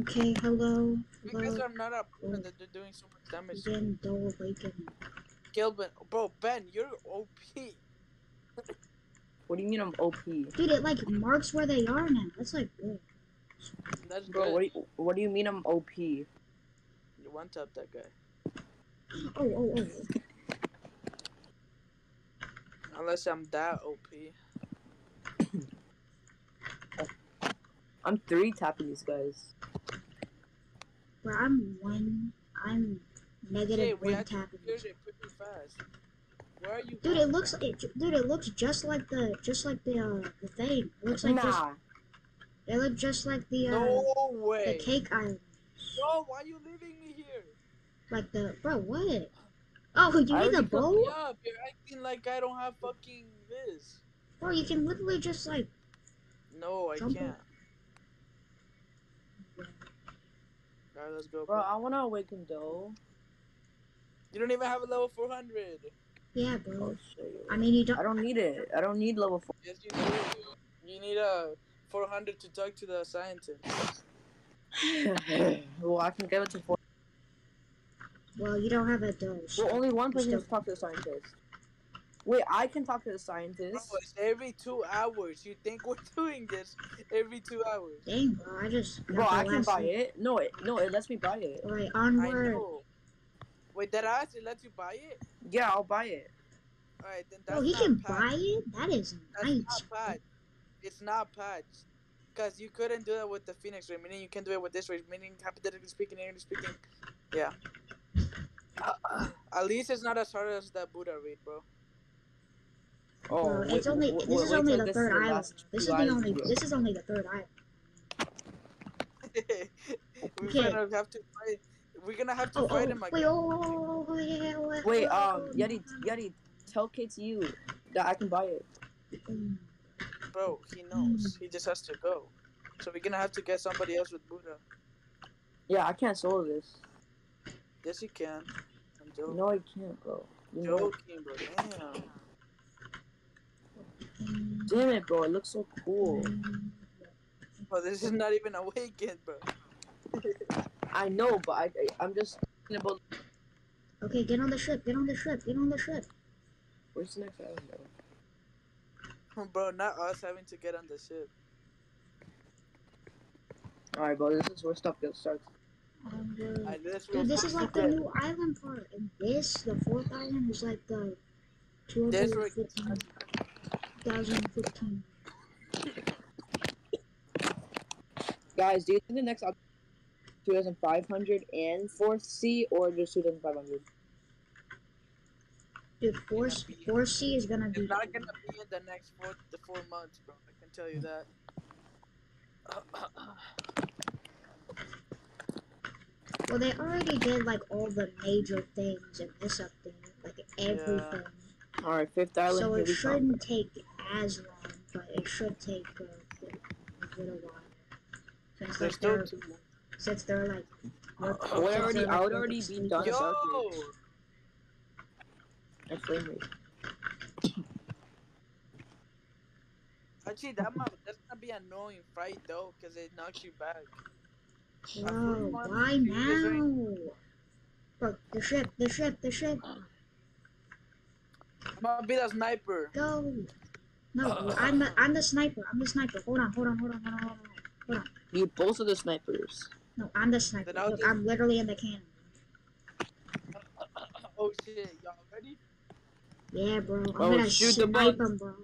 Okay, hello. Because Hello. I'm not a Oh. that they're doing so much damage. Again, Dull Awakening. Gilbert, bro, Ben, you're OP. What do you mean I'm OP? Dude, it like marks where they are now. That's like good. That's Bro, good. what do you, what do you mean I'm OP? You one tap that guy. Oh, oh, oh. Unless I'm that OP. I'm three tapping these guys. Bro, I'm one. I'm negative Jay, we one have to tapping. clear it pretty fast. Where are you? Dude, it looks it, dude, it looks just like the just like the uh the thing. It looks like just nah. it looks just like the uh No the cake island. Bro, why are you leaving me here? Like the bro, what? Oh, you I need a already bow? Me up. You're acting like I don't have fucking this. Bro, you can literally just like No, I Jump can't. Alright, let's go. Bro, Bro. I wanna awaken though. You don't even have a level 400. yeah, bro. shit. I mean, you don't. I don't need it. I don't need level four. Yes, you do. You need a 400 to talk to the scientist. well, I can get it to four. Well, you don't have a dose. Well, only one person Still- can talk to the scientist. Wait, I can talk to the Bro, scientist. it's every two hours. You think we're doing this every two hours? Dang, bro, I just. Bro, I can last buy one. it. No, it no, it lets me buy it. Alright, onward. Wait, that ass, it lets you buy it? Yeah, I'll buy it. Alright, then that's Bro, he not can patched. buy it. That is That's nice. not patched. It's not patched. Because you couldn't do that with the Phoenix raid, meaning you can do it with this Ray, meaning hypothetically speaking, English speaking. Yeah. At least it's not as hard as that Buddha raid, bro. Oh, Bro, wait, it's only. wait, this is wait only till the this is third island. last This is the only. bro. This is only the third island. we Okay. gonna have to fight. We're gonna have to Oh, oh, fight him wait, again. oh, oh, oh, yeah, wait, Wait, oh, um, oh, Yeti, Yeti, tell KTU that I can buy it. Bro, he knows. He just has to go. So we're gonna have to get somebody else with Buddha. Yeah, I can't solo this. Yes, you can. I'm joking. No, I can't, bro. You know, joking, bro. Damn. Damn it, bro. It looks so cool. Bro, this is not even awakened, bro. I know, but I, I I'm just thinking about Okay, get on the ship. Get on the ship. Get on the ship. where's the next island, bro. Bro, not us having to get on the ship. All right, bro. This is where stuff gets starts. Onward. I this Dude, this is like the new island part, and this, the fourth island, is like the This right- 215, 2015. Guys, do you think the next up 2,500 and fourth C or just 2,500? Dude, four, four C is gonna be. It's not gonna be in the next four the four months, bro. I can tell you that. Well, they already did like all the major things in this update, like everything. Yeah. All right, fifth island. So it shouldn't take as long, but it should take a, a little while. Since There's like still they're, since they're like. work- I would since already, they're, I would already be done. Yo, Yo! At actually, that might that's gonna be annoying fight though, cause it knocks you back. Bro, want why to use it. now? Bro, the ship, the ship, the ship, I'm gonna be the sniper. go! No, I'm the, I'm the sniper. I'm the sniper. Hold on, hold on, hold on, hold on, hold on. hold on. You both are the snipers. No, I'm the sniper. I'll Look, just- I'm literally in the cannon. Oh shit, y'all ready? Yeah, bro. I'm Oh, gonna shoot the snipe bug. him, bro.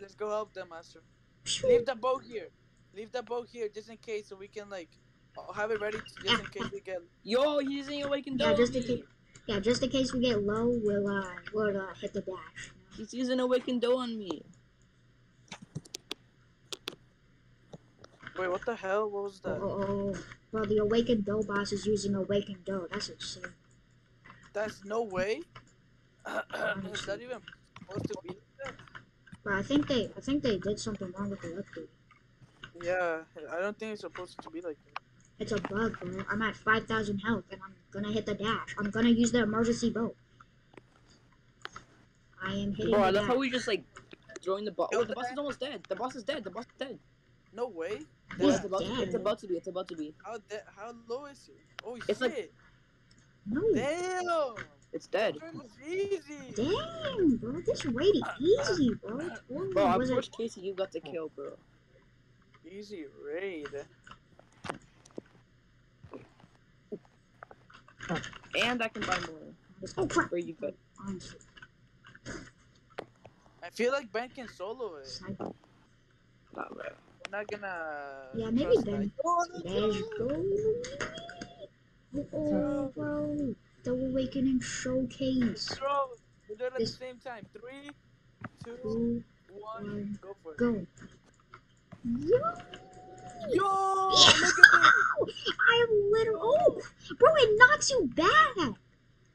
Let's go help them, master. Leave the boat here. Leave the boat here just in case, so we can like uh, have it ready just in case we get. Yo, he's in awakened Yeah, just in case. Yeah, just in case we get low, we'll uh, we'll uh, hit the dash. He's using awakened dough on me. Wait, what the hell? What was that? oh, oh, bro, the awakened dough boss is using awakened dough. That's insane. That's no way. Is that even supposed to be? like that? Bro, I think they, I think they did something wrong with the update. Yeah, I don't think it's supposed to be like that. It's a bug, bro. I'm at 5,000 health, and I'm gonna hit the dash. I'm gonna use the emergency boat. I am hitting Bro, I the love how dash. we just like throwing the boss. Oh, the boss is almost dead. The boss is dead. The boss is dead. No way. Yeah, it's about, to, it's about to be. It's about to be. How de- how low is he? Oh It's shit! like- No. Damn. It's dead. Turn easy. Damn, bro. This rated easy, bro. Totally Bro, I wasn't- Casey. You got the kill, bro. Easy raid. And I can buy more. Oh crap. Where you good? I feel like Ben can solo it. We're not gonna. Yeah, maybe Ben. Oh, let's go. Oh, bro. The Awakening Showcase. Bro, we do it at the same time. Three, two, one, one, go for it. go. Yo! Yo, look at this. I am literally. Oh, bro, it knocks you back.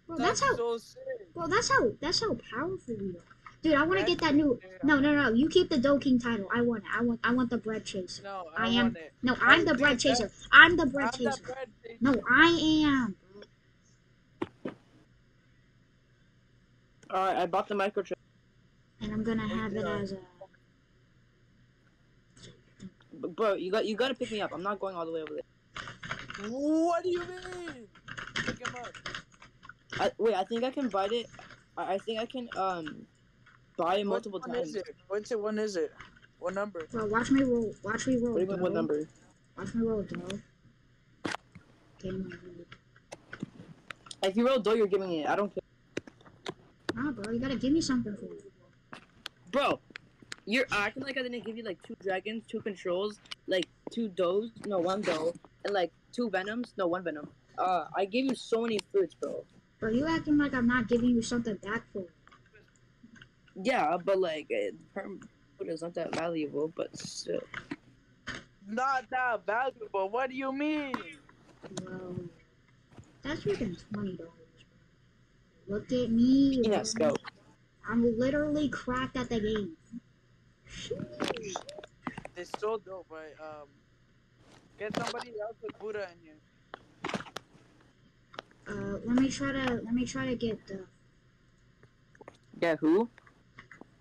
Bro, that's That's how. so sick. Bro, that's how. That's how powerful we are. Dude, I want to get that new. No, no, no. You keep the Dough King title. I want it. I want. I want the bread chaser. No, I I, am- want it. No, I'm the bread chaser. I'm the bread chaser. No, I am. Alright, I bought the microchip. And I'm gonna have it uh, as a. Bro, you got you gotta pick me up. I'm not going all the way over there. What do you mean? Pick him up. I, wait, I think I can buy it. I, I think I can um buy it multiple Which one times. is it? Which one is it? What number? Bro, watch me roll. Watch me roll. What do you mean? What number? Watch me roll, Dough. Game over. If you roll dough, you're giving it. I don't care. Nah, bro, you gotta give me something for it. Bro, you're acting like I didn't give you like two dragons, two controls, like two doughs, no one dough, and like two venoms, no one venom. Uh, I gave you so many fruits, bro. Bro, you acting like I'm not giving you something back for it. Yeah, but like, uh, perm food is not that valuable, but still. Not that valuable. What do you mean? Bro, that's freaking twenty dollars. Look at me. Yeah, bro. scope. I'm literally cracked at the game. It's so dope, but Um, get somebody else with Buddha in here. Uh, let me try to let me try to get the Yeah, who?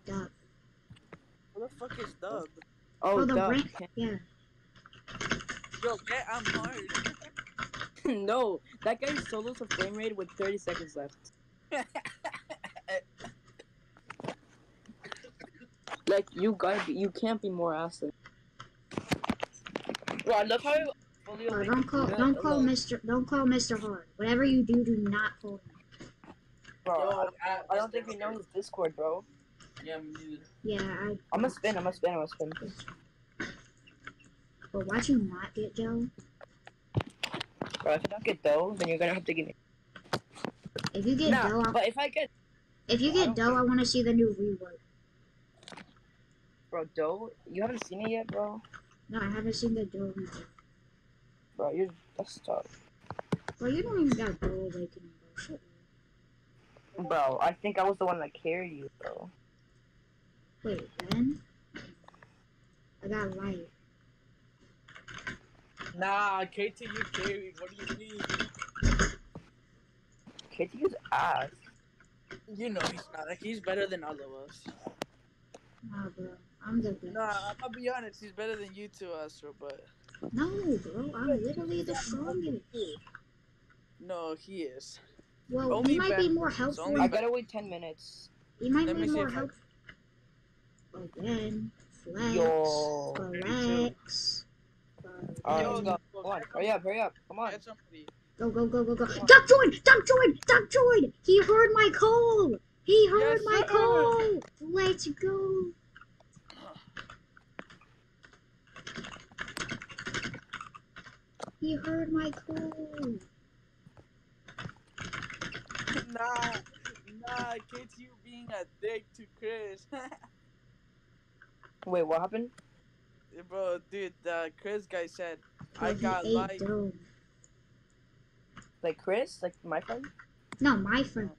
the Who the fuck is Doug? Oh, Oh, the duh. rank- yeah. Yo, get I'm hard. no, that guy solos a frame rate with 30 seconds left. Like, you gotta you can't be more ass than. Bro, I love how you fully Bro, awake- don't call don't call. Mr. Don't call Mr. Hard. Whatever you do, do not call him. Bro, Yo, I, don't, I- I don't think we know his Discord, bro. Yeah, me neither. Yeah, I. I'm gonna spin, I'm gonna spin, I'm gonna spin. But watch you not get dough. Bro, if you don't get dough, then you're gonna have to give me. If you get Nah, Dough, but if I get, if you get don't Dough, I want to see the new rework. bro, dough, you haven't seen it yet, bro? No, I haven't seen the Dough. rework. Bro, you're, that's tough. Bro, you don't even got Dough awakening, bro. Shut. Bro, I think I was the one that carried you, bro. Wait, Ben? I got light. Nah, KTU carried. What do you mean? KTU's ass. You know he's not. Like, he's better than all of us. Nah, bro. I'm the best. Nah, I'll be honest. He's better than you two, Astro. But No, bro. I'm literally the strongest. no, he is. Well, Only he might be more helpful. I in- gotta wait 10 minutes. He might Let be more if I- helpful. Ben. Flex. Yo. Flex. Alright, Yo, let's go. go, Come on, hurry up, hurry up. Come on. Get somebody. Go, go, go, go, go. Duck join! Duck join! Duck join! He heard my call! He heard Yes, my sir. call! Let's go! He heard my call! Nah, nah. you being a dick to Chris. Wait, what happened? Eh, bro, dude, the Chris guy said Bro, I got ate light. Like Chris? Like my friend? No, my friend.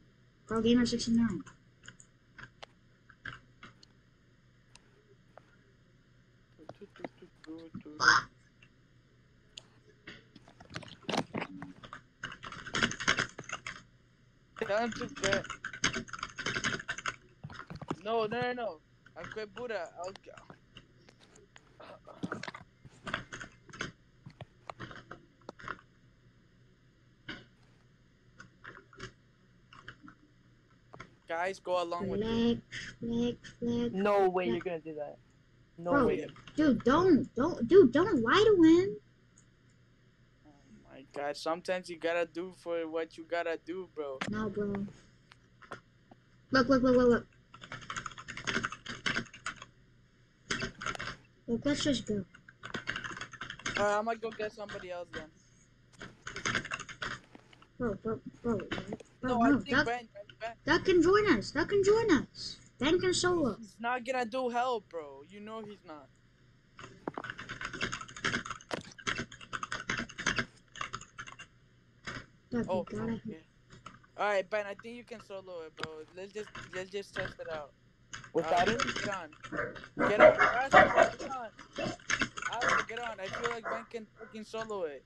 Girl Gamer 69. Don't you. No, no, no, no. I quit Buddha. I'll go. Guys, go along with me. No way you're gonna do that. No Bro, way. Dude, don't, don't, dude, don't lie to him. God, sometimes you gotta do for what you gotta do, bro. No, bro. Look, look, look, look, look. Look, let's just go. Alright, I'm gonna go get somebody else then. Bro, bro, bro. Bro, No, no, I think that, Ben, Ben, that can join us. That can join us. Ben can solo. he's not gonna do help, bro. You know he's not. Oh, you okay. Alright, Ben, I think you can solo it, bro. Let's just let's just test it out. Without Alright, it? Get on. Get on. Oscar, get on. Oscar, get on. I feel like Ben can fucking solo it.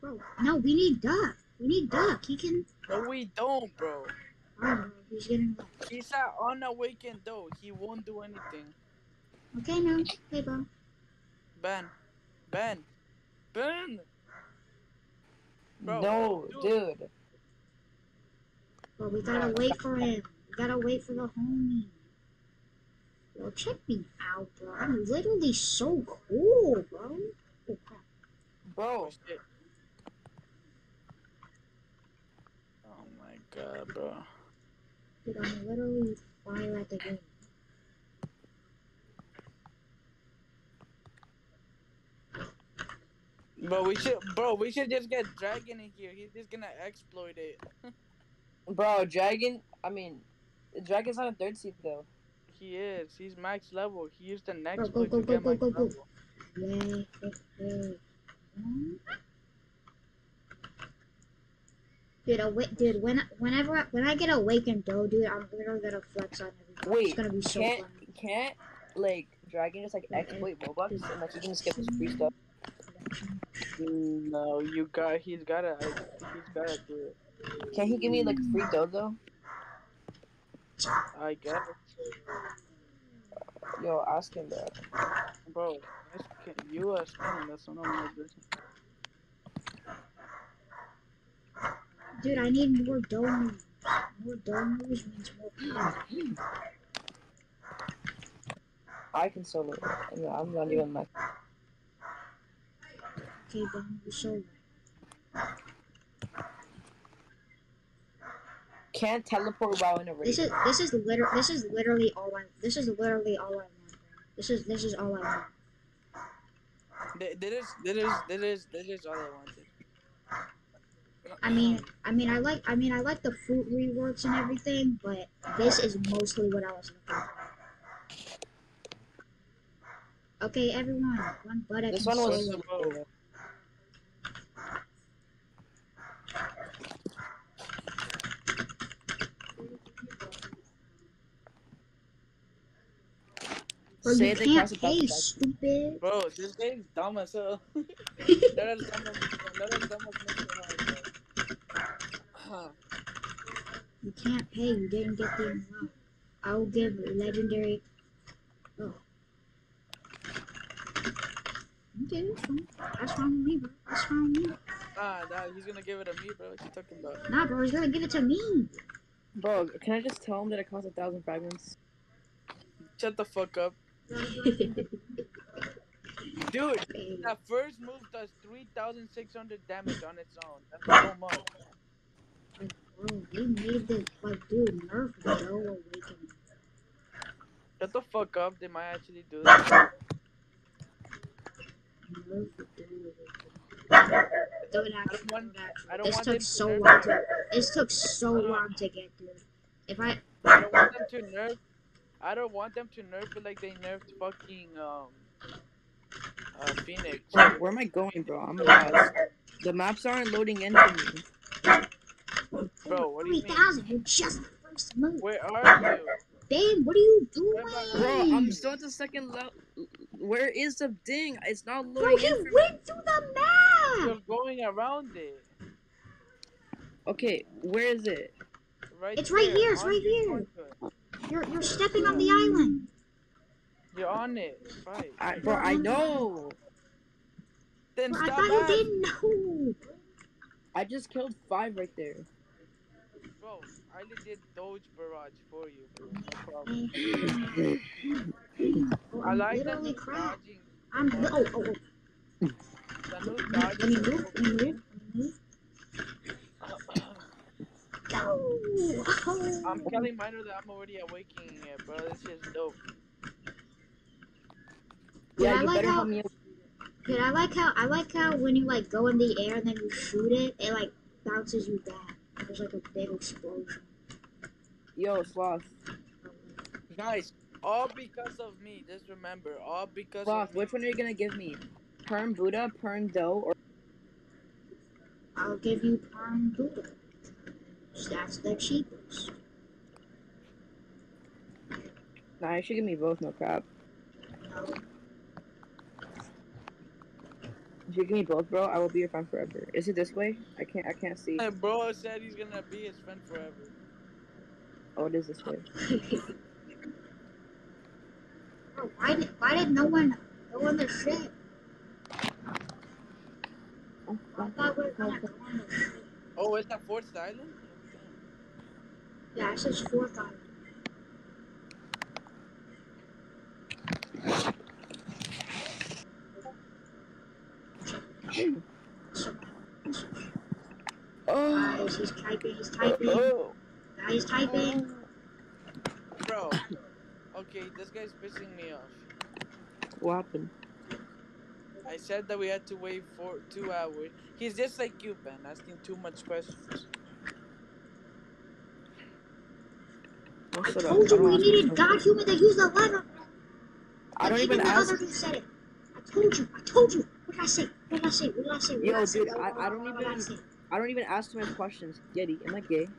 Bro, no, we need Duck. We need Duck. He can. No, we don't, bro. I. He's getting. He's not unawakened though. He won't do anything. Okay, now. Hey, bro. Ben. Ben. Ben. Bro, no, dude. dude. Bro, we gotta wait for him. We gotta wait for the homie. Yo, check me out, bro. I'm literally so cool, bro. Oh, crap. Bro, Oh. Oh my god, bro. Dude, I'm literally fire at the game. Bro, we should, bro, we should just get Dragon in here. He's just gonna exploit it. bro, Dragon. I mean, Dragon's on a third seat though. He is. He's max level. He used the next go, exploit go, to get go, max go, go. level. Yay, hey, hey. Dude, awa- dude, when whenever I, when I get awakened though, dude, I'm literally gonna flex on everything. Wait, it's gonna be so can't fun. can't like Dragon just like exploit Robux and like you can skip his free stuff. No, you got. He's gotta. He's gotta do it. Can't he give me like a free dodo? I guess, Yo, ask him that. bro. That's you are spinning. That's none of my business. Dude, I need more dough. More dough moves means more power. I can solo it. I'm not even like. Okay, Ben, you solo. Can't teleport while in a race. This is this is liter this is literally all I this is literally all I want. bro. This is this is all I want. Th- That is. That is. That is. That is all I wanted. I mean I mean I like I mean I like the fruit reworks and everything, but this is mostly what I was looking for. Okay, everyone, one buttock This one was. Bro, Say you they can't pay, stupid. Bro, this game's dumb as hell. Not as dumb as. Not dumb as Mr. Hard, bro. You can't pay. You didn't get the unlock. I will give legendary. Oh. Okay, that's fine. That's fine with me, bro. That's fine with me. Nah, nah, he's gonna give it to me, bro. What you talking about? Nah, bro, he's gonna give it to me. Bro, can I just tell him that it costs a thousand fragments? Shut the fuck up. Dude, that first move does 3,600 damage on its own. That's so much. bro, he made this like, dude, nerf dough awakening. Shut the fuck up. They might actually do that. Nerf dough awakening. Don't actually, want- I don't This want took to so nerf long to. This took so long to get, dude. If I, I don't want them to nerf. I don't want them to nerf it like they nerfed fucking um uh Phoenix. Bro, where am I going, bro? I'm lost. The maps aren't loading in for me. Bro, what do you mean? 3,000, just the first move. Where are you? Babe, what are you I- doing? Bro, I'm still at the second level. Where is the ding? It's not Bro, loading he in for me. went through the map. You're going around it. Okay, where is it? Right It's right here, it's right your here. Marker. You're you're stepping on the island. You're on it. Right. I, bro, I know. Then Bro, I thought you didn't know. I just killed five right there. bro, I legit Doge Barrage for you, bro. No problem. I I'm like that literally new crap. dodging. I'm oh oh oh. The Let me move. Let me move. Let me move. Go. I'm telling Minor that I'm already awakening it, bro. This is dope. Yeah, I you like better how- help me. Dude, I like how I like how when you like go in the air and then you shoot it, it like bounces you back. There's like a big explosion. Yo, sloth. Guys, all because of me. Just remember, all because Sloth, of me. which one are you gonna give me? Perm Buddha, Perm Dough, or I'll give you Perm Buddha. That's the cheapest. nah? You should give me both. No crap. No. If you give me both, bro, I will be your friend forever. Is it this way? I can't. I can't see. My bro said he's gonna be his friend forever. Oh, it is this way. Bro, why did why did no one go on the ship? Oh, I thought we were gonna go on the ship. Oh, is that Fourth Island? Yeah, it says fourth island. Oh. Guys, he's typing, he's typing, Oh, guys typing. bro. Okay, this guy's pissing me off. What happened? I said that we had to wait for two hours. He's just like you, Ben, asking too much questions. I shut up. told you don't we needed God human to use the lever. I don't Even even the ask. other who said it. I told you, I told you. What did I say? What did I say? What did I say? What Yo, I dude, What- I- I don't what I even- I don't even ask too many questions. Yeti, am I gay?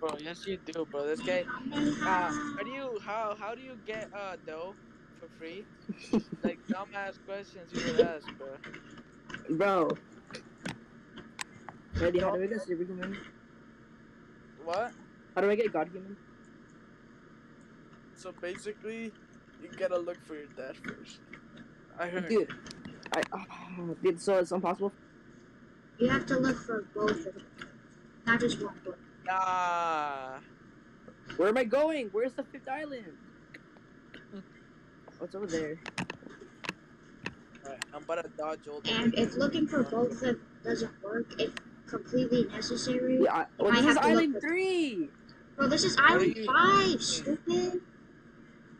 Bro, yes you do, bro. This guy. Uh, how do you how how do you get uh dough for free? like dumbass questions you would ask, bro. Bro. Yeti, how do I get superhuman? What? How do I get God human? So basically, you gotta look for your dad first. I heard. Dude, I. ah, dude, so it's impossible. You have to look for both of them, not just one book. Nah. Where am I going? Where's the fifth island? What's over there? Alright, I'm about to dodge all the And if looking for both of them doesn't work, if completely necessary, Yeah, I, well, this have is to island three. bro, this is What Island Five. Stupid.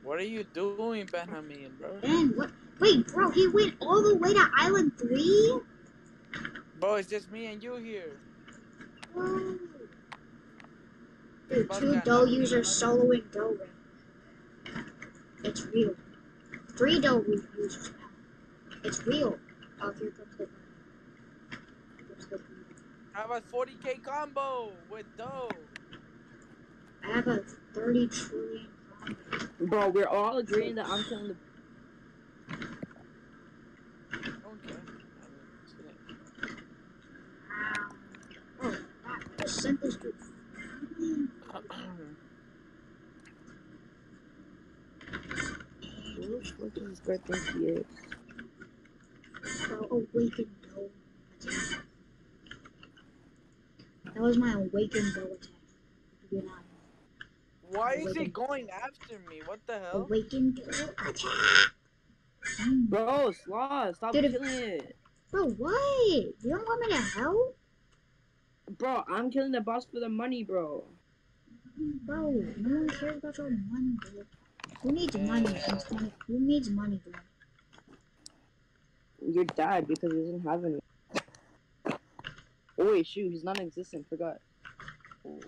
What are you doing, Benjamin, bro? Ben, what? Wait, bro, he went all the way to Island Three. Bro, it's just me and you here. Whoa. Dude, two dough users soloing dough ring. It's real. Three dough users now. It's real. Oh, here comes the. The How about 40k combo with dough? I have a 30 trillion. combo. Bro, we're all agreeing that I'm killing the. Okay. Oh, sent this? Bro, awakened attack. That was my awakened dough attack. You're not. Why is it going after me? What the hell? Awakened dough attack! Bro, sloth, stop Dude, killing it. Bro, what? You don't want me to help? Bro, I'm killing the boss for the money, bro. Bro, no one cares about your money, bro. Who needs money in 20? Who needs money, bro? Your dad, because he doesn't have any. Oh wait, shoot, he's non-existent. Forgot. Oh.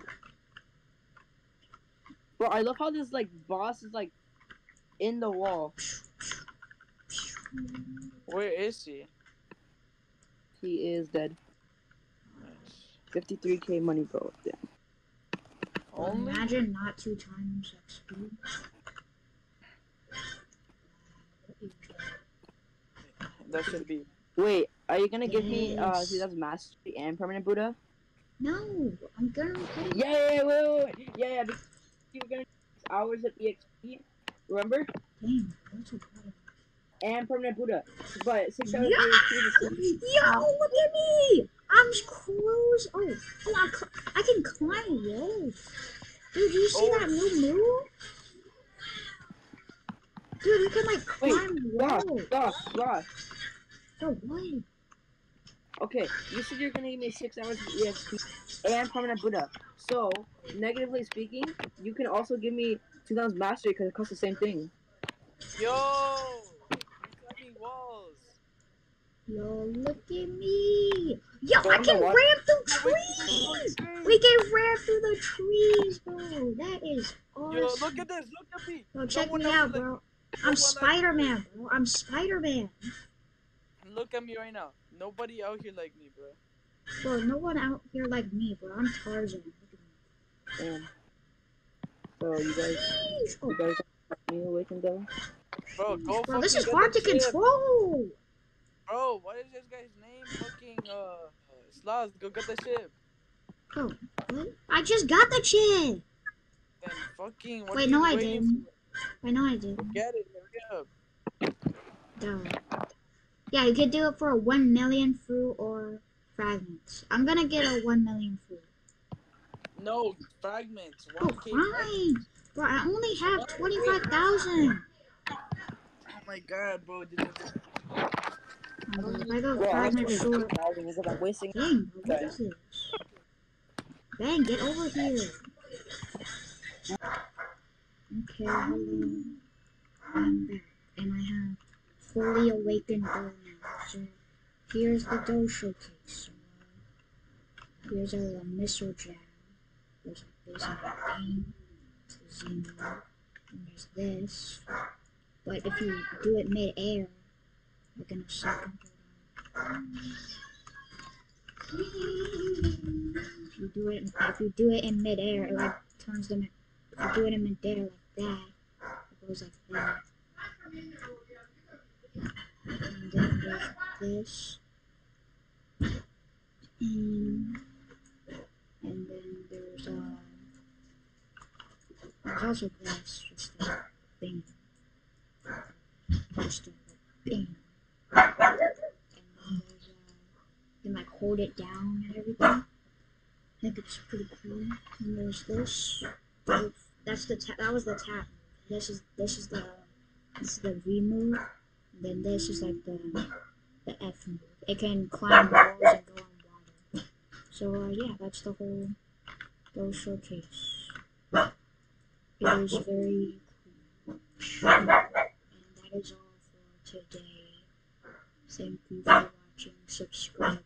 Bro, I love how this like boss is like in the wall. Where is he? He is dead. Nice. 53k money, bro. Yeah. Only? Imagine not two times XP. That should be. Wait, are you gonna give me uh Yes. he does mastery and permanent Buddha? No, I'm gonna Yeah, yeah, yeah, wait, wait, wait. Yeah, yeah, because you were gonna hours of EXP, remember? Dang. And permanent Buddha. But six hours Yeah. of EXP is Yo, look at me! I'm close. Oh, oh, I, I can climb walls. Dude, do you see Oh. that new move? Dude, we can like climb Ross, walls. Ross, Ross. Oh, what? Okay, you said you're gonna give me six hours of EXP and permanent Buddha. So, negatively speaking, you can also give me 2000 mastery because it costs the same thing. Yo, climbing walls. Yo, look at me. Yo, I can the ram through trees. We can ram through the trees, bro. That is awesome. Yo, look at this. Look at me. Bro, check one me out, is like- bro. I'm one Spider-Man, bro. I'm Spider Man. Look at me right now. Nobody out here like me, bro. Bro, no one out here like me, bro. I'm Tarzan. Look at me. And so you guys, Oh, you guys have me awake and die. Bro, go bro, this is hard to ship. control. Bro, what is this guy's name? Fucking uh, Sloth, go get the ship. Oh, what? I just got the chip. Then fucking. What Wait, are no, I didn't. for? I know I did. Get it, hurry up. Duh. Yeah, you could do it for a 1 million fruit or fragments. I'm gonna get a 1 million fruit. No, fragments. Oh, 1K fragments. fine. Bro, I only have 25,000. Oh my god, bro. Did it- If I go Bro, I fragment have I'm wasting. Dang, what is this? Bang, get over here. Okay, hello. I'm back, and I have fully awakened dough now. So, here's the dough showcase. Here's our missile jab. This and bang. It's the And there's this. But if you do it mid-air, like in a second, if you do it if you do it in mid-air, it like turns them. If you do it in mid-air like that, it goes like that. And then there's this. And, and then there's uh there's also this, just a thing. Just a thing. And then there's uh you can like hold it down and everything. I think it's pretty cool. And there's this. That's the. That was the tap. This is this is the this is the V move. And then this is like the the F move. It can climb walls and go on water. So uh, yeah, that's the whole whole showcase. It is very cool. And that is all for today. Thank you for watching. Subscribe